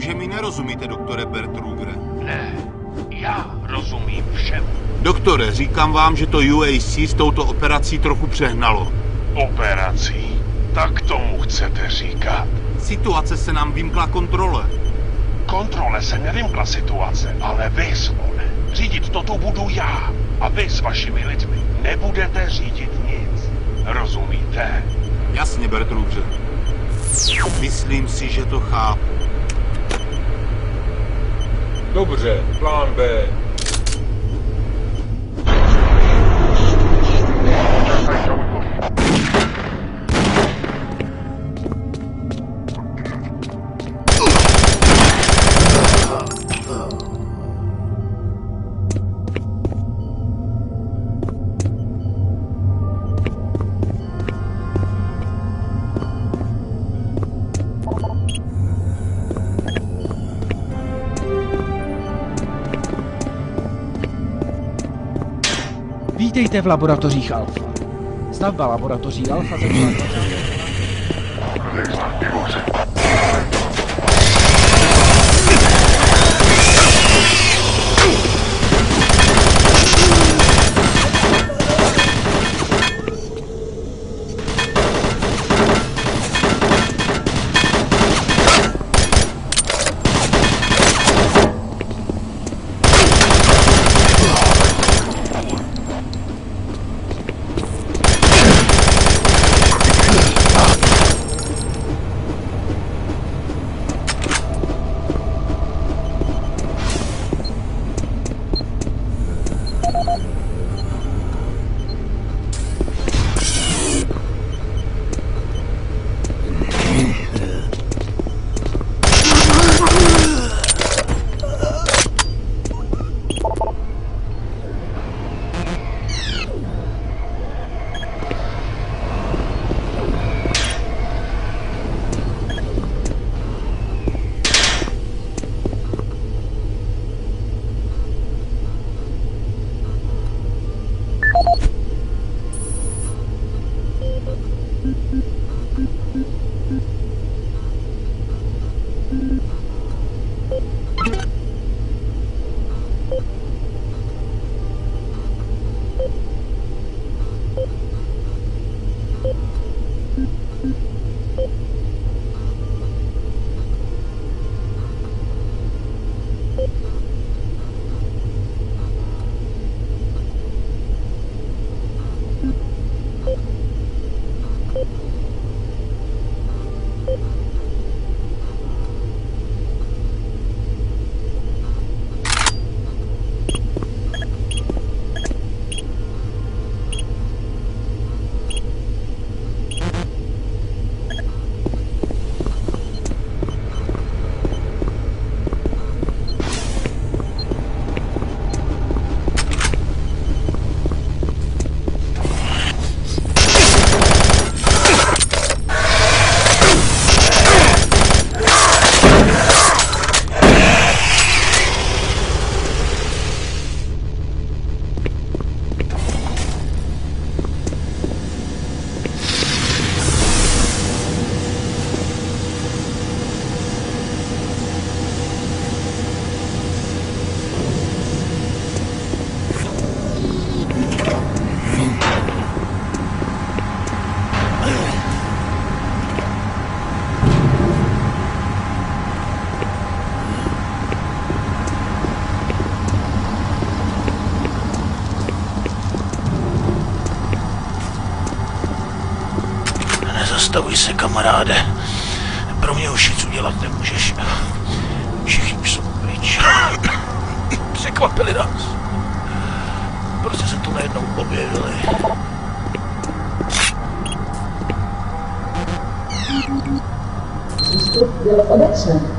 že mi nerozumíte, doktore Bertrugre. Ne, já rozumím všem. Doktore, říkám vám, že to UAC s touto operací trochu přehnalo. Operací. Tak tomu chcete říkat. Situace se nám vymkla kontrole. Kontrole se nevymkla situace, ale vy, Svone. Řídit toto budu já. A vy s vašimi lidmi nebudete řídit nic. Rozumíte? Jasně, Bertrudře. Myslím si, že to chápu. Dobrze, plan B. Vítejte v laboratořích Alfa. Stavba laboratoří Alfa začala Nezastavuj se, kamaráde. Pro mě už nic udělat nemůžeš. Všichni jsou pryč. Překvapili nás. Prostě se tu najednou objevili. Přístup.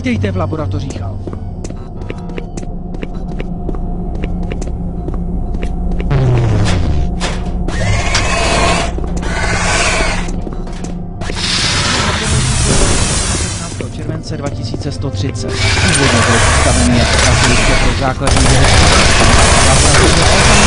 Vítejte v laboratořích Alfa. července 2130. Původně byl postavený jako pracoviště pro základní vědecké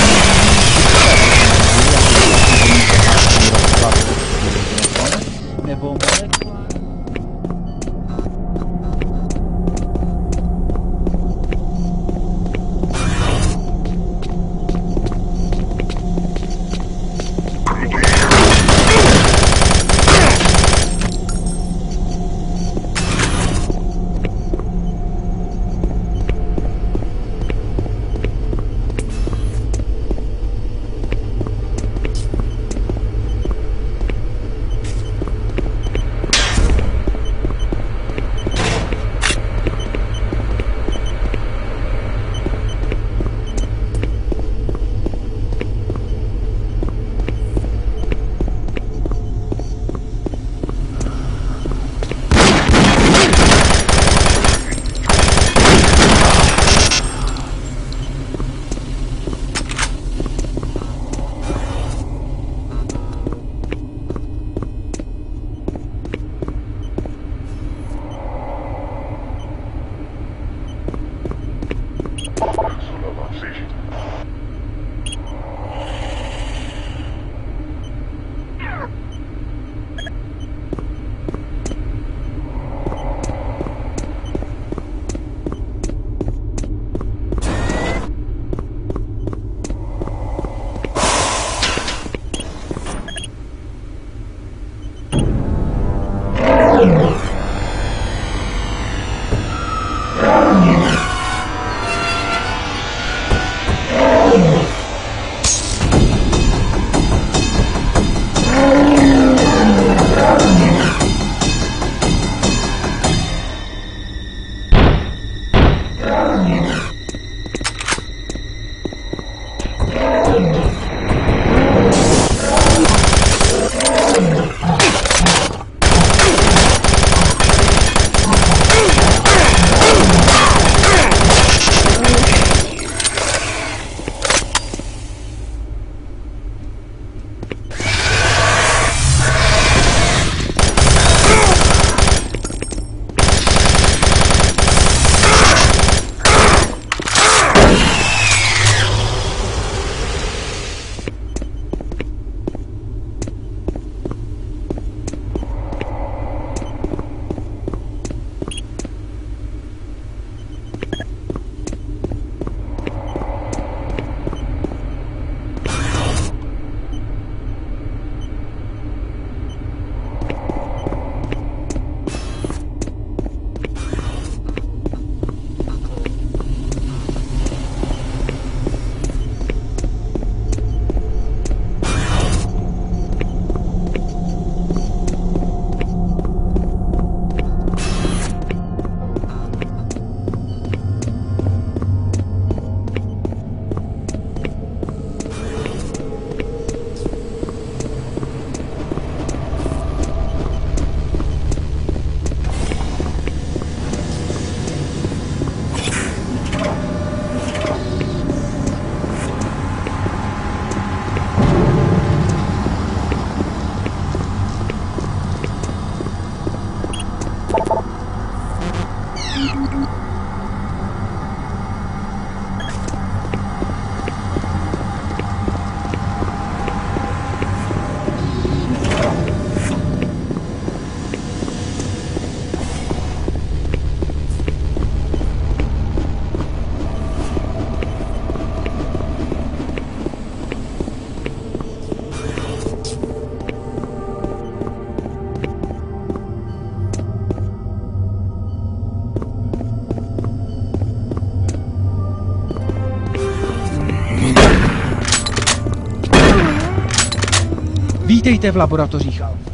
Vítejte v laboratořích Alfa.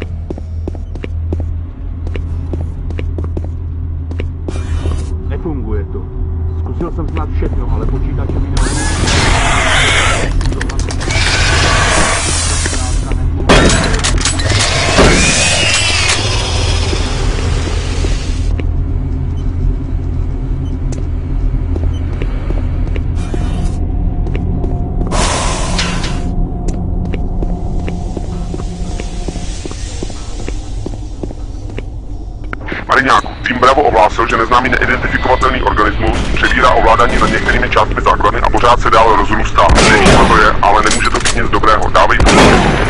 Bravo ohlásil, že neznámý neidentifikovatelný organismus přebírá ovládání nad některými částmi základny a pořád se dál rozrůstá. Neví, co to je, ale nemůže to být nic dobrého. Dávej pozor.